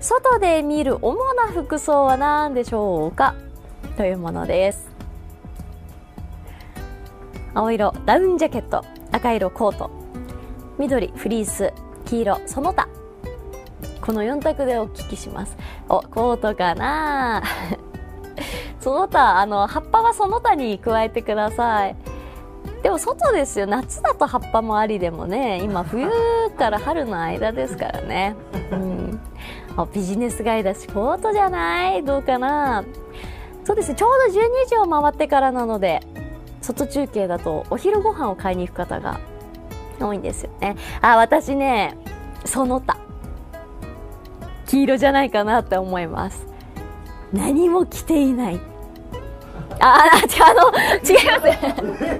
外で見る主な服装は何でしょうか？というものです。青色ダウンジャケット赤色コート緑フリース黄色その他。この4択でお聞きします。おコートかな？その他あの葉っぱはその他に加えてください。でも外ですよ。夏だと葉っぱもありでもね今冬から春の間ですからね、うん、あビジネス街だしコートじゃない？どうかな？そうですねちょうど12時を回ってからなので外中継だとお昼ご飯を買いに行く方が多いんですよねあ私ねその他黄色じゃないかなって思います何も着ていないあ、あ、違う、あの、違います。違い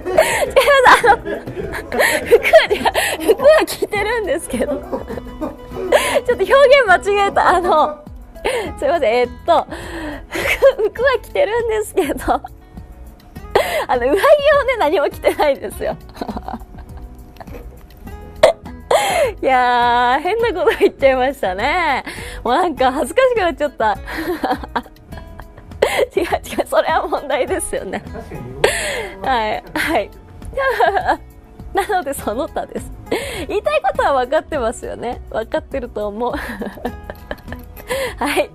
ます。あの、服は、服は着てるんですけど。ちょっと表現間違えた。あの、すいません、えっと、服、服は着てるんですけど、あの、上着をね、何も着てないですよ。いやー、変なこと言っちゃいましたね。もうなんか恥ずかしくなっちゃった。違う違う、それは問題ですよね。はい、はい。なのでその他です。言いたいことは分かってますよね。分かってると思う。はい。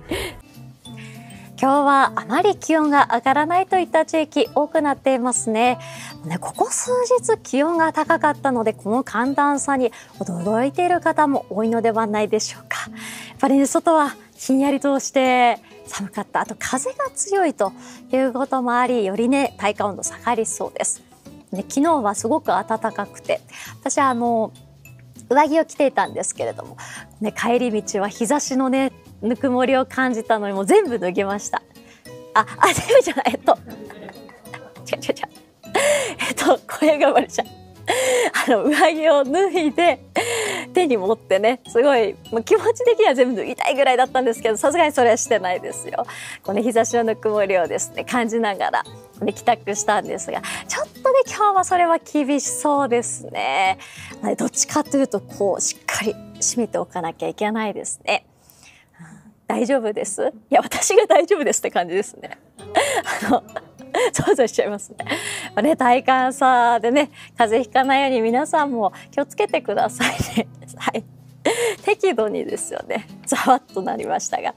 今日はあまり気温が上がらないといった地域多くなっていますね。ねここ数日気温が高かったのでこの寒暖差に驚いている方も多いのではないでしょうか。やっぱりね外はひんやりとして寒かったあと風が強いということもありよりね体感温度下がりそうです。ね、昨日はすごく暖かくて私はあの上着を着ていたんですけれども、ね、帰り道は日差しのねぬくもりを感じたのにもう全部脱ぎました。ああ全部じゃないえっと違う違う違う。えっと声がバレちゃうあの上着を脱いで手に持ってねすごいもう気持ち的には全部脱ぎたいぐらいだったんですけどさすがにそれはしてないですよ。この日差しのぬくもりをですね感じながら、ね、帰宅したんですがちょっと今日はそれは厳しそうですね。どっちかというとこうしっかり締めておかなきゃいけないですね。大丈夫です？いや私が大丈夫ですって感じですね。あの想像しちゃいますね。ね体感差でね風邪ひかないように皆さんも気をつけてくださいね。はい。適度にですよね。ざわっとなりましたが。